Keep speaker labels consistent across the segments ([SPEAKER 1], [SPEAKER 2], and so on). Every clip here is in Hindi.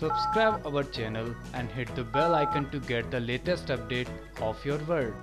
[SPEAKER 1] Subscribe our channel and hit the bell icon to get the latest update of your world.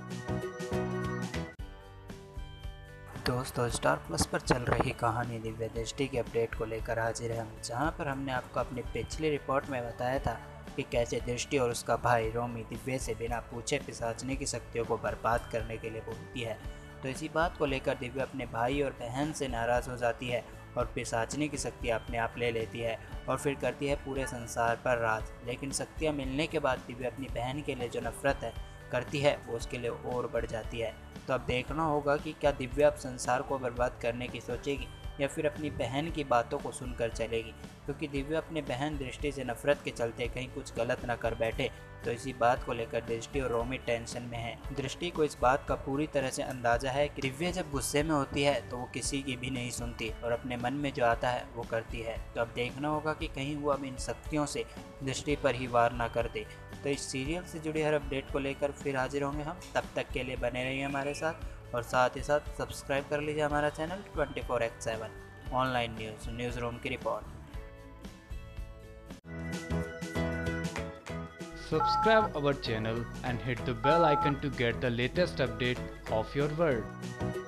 [SPEAKER 2] दोस्तों स्टार प्लस पर चल रही कहानी दिव्य दृष्टि के अपडेट को लेकर हाजिर है हम, जहाँ पर हमने आपको अपनी पिछली रिपोर्ट में बताया था कि कैसे दृष्टि और उसका भाई रोमी दिव्य से बिना पूछे पिसाचने की शक्तियों को बर्बाद करने के लिए बोलती है तो इसी बात को लेकर दिव्य अपने भाई और बहन से नाराज़ हो जाती है और पिसाचने की शक्ति अपने आप ले लेती है और फिर करती है पूरे संसार पर राज। लेकिन शक्तियाँ मिलने के बाद दिव्या अपनी बहन के लिए जो नफरत है, करती है, वो उसके लिए और बढ़ जाती है। तो अब देखना होगा कि क्या दिव्या अब संसार को बर्बाद करने की सोचेगी। या फिर अपनी बहन की बातों को सुनकर चलेगी। क्योंकि दिव्या अपने बहन दृष्टि से नफरत के चलते कहीं कुछ गलत न कर बैठे तो इसी बात को लेकर दृष्टि और रोमी टेंशन में है। दृष्टि को इस बात का पूरी तरह से अंदाज़ा है कि दिव्या जब गुस्से में होती है तो वो किसी की भी नहीं सुनती और अपने मन में जो आता है, वो करती है। तो अब देखना होगा कि कहीं वो अब इन शक्तियों से दृष्टि पर ही वार ना कर दे। तो इस सीरियल से जुड़ी हर अपडेट को लेकर फिर हाजिर होंगे हम। तब तक के लिए बने रहिए हमारे साथ। और साथ ही साथ सब्सक्राइब कर लीजिए हमारा channel twenty four X seven online news news room की report.
[SPEAKER 1] Subscribe our channel and hit the bell icon to get the latest update of your world